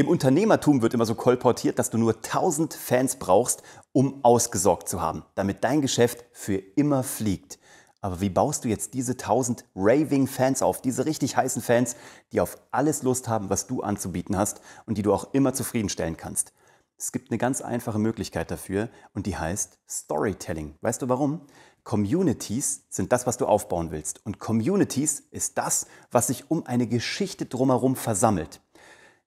Im Unternehmertum wird immer so kolportiert, dass du nur 1000 Fans brauchst, um ausgesorgt zu haben, damit dein Geschäft für immer fliegt. Aber wie baust du jetzt diese 1000 raving Fans auf, diese richtig heißen Fans, die auf alles Lust haben, was du anzubieten hast und die du auch immer zufriedenstellen kannst? Es gibt eine ganz einfache Möglichkeit dafür und die heißt Storytelling. Weißt du warum? Communities sind das, was du aufbauen willst. Und Communities ist das, was sich um eine Geschichte drumherum versammelt.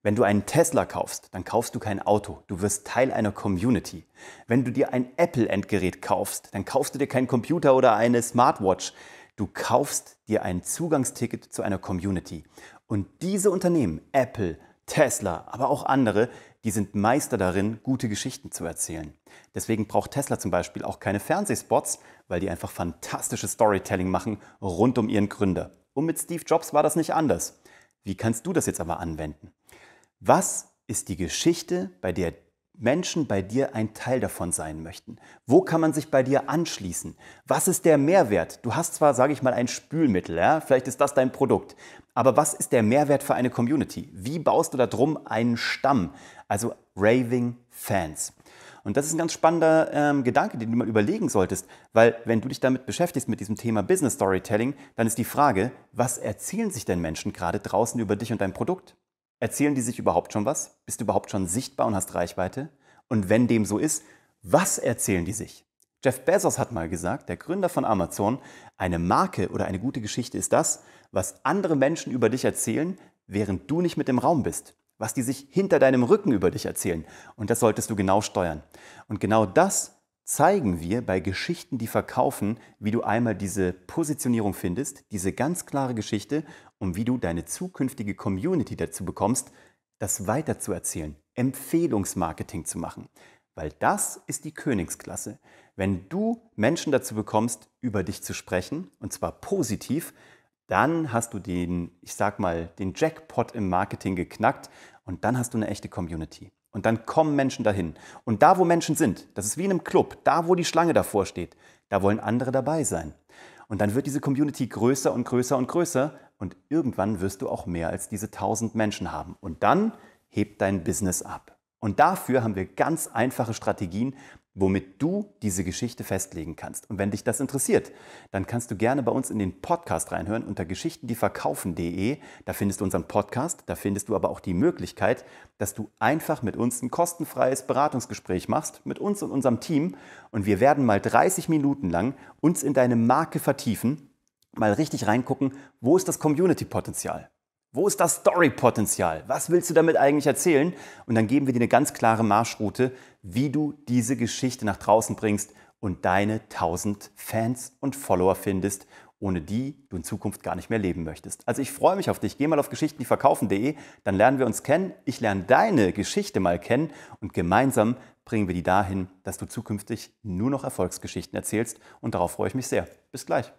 Wenn du einen Tesla kaufst, dann kaufst du kein Auto, du wirst Teil einer Community. Wenn du dir ein Apple-Endgerät kaufst, dann kaufst du dir keinen Computer oder eine Smartwatch. Du kaufst dir ein Zugangsticket zu einer Community. Und diese Unternehmen, Apple, Tesla, aber auch andere, die sind Meister darin, gute Geschichten zu erzählen. Deswegen braucht Tesla zum Beispiel auch keine Fernsehspots, weil die einfach fantastisches Storytelling machen rund um ihren Gründer. Und mit Steve Jobs war das nicht anders. Wie kannst du das jetzt aber anwenden? Was ist die Geschichte, bei der Menschen bei dir ein Teil davon sein möchten? Wo kann man sich bei dir anschließen? Was ist der Mehrwert? Du hast zwar, sage ich mal, ein Spülmittel, ja? vielleicht ist das dein Produkt, aber was ist der Mehrwert für eine Community? Wie baust du da drum einen Stamm? Also Raving Fans. Und das ist ein ganz spannender ähm, Gedanke, den du mal überlegen solltest, weil wenn du dich damit beschäftigst mit diesem Thema Business Storytelling, dann ist die Frage, was erzählen sich denn Menschen gerade draußen über dich und dein Produkt? Erzählen die sich überhaupt schon was? Bist du überhaupt schon sichtbar und hast Reichweite? Und wenn dem so ist, was erzählen die sich? Jeff Bezos hat mal gesagt, der Gründer von Amazon, eine Marke oder eine gute Geschichte ist das, was andere Menschen über dich erzählen, während du nicht mit im Raum bist. Was die sich hinter deinem Rücken über dich erzählen. Und das solltest du genau steuern. Und genau das zeigen wir bei Geschichten, die verkaufen, wie du einmal diese Positionierung findest, diese ganz klare Geschichte und wie du deine zukünftige Community dazu bekommst, das weiterzuerzählen, Empfehlungsmarketing zu machen. Weil das ist die Königsklasse. Wenn du Menschen dazu bekommst, über dich zu sprechen, und zwar positiv, dann hast du den, ich sag mal, den Jackpot im Marketing geknackt und dann hast du eine echte Community. Und dann kommen Menschen dahin. Und da, wo Menschen sind, das ist wie in einem Club, da, wo die Schlange davor steht, da wollen andere dabei sein. Und dann wird diese Community größer und größer und größer und irgendwann wirst du auch mehr als diese 1000 Menschen haben. Und dann hebt dein Business ab. Und dafür haben wir ganz einfache Strategien, womit du diese Geschichte festlegen kannst. Und wenn dich das interessiert, dann kannst du gerne bei uns in den Podcast reinhören unter geschichtendieverkaufen.de. Da findest du unseren Podcast, da findest du aber auch die Möglichkeit, dass du einfach mit uns ein kostenfreies Beratungsgespräch machst, mit uns und unserem Team. Und wir werden mal 30 Minuten lang uns in deine Marke vertiefen, mal richtig reingucken, wo ist das Community-Potenzial? Wo ist das Story-Potenzial? Was willst du damit eigentlich erzählen? Und dann geben wir dir eine ganz klare Marschroute, wie du diese Geschichte nach draußen bringst und deine 1000 Fans und Follower findest, ohne die du in Zukunft gar nicht mehr leben möchtest. Also ich freue mich auf dich. Geh mal auf geschichtendieverkaufen.de, dann lernen wir uns kennen. Ich lerne deine Geschichte mal kennen und gemeinsam bringen wir die dahin, dass du zukünftig nur noch Erfolgsgeschichten erzählst. Und darauf freue ich mich sehr. Bis gleich.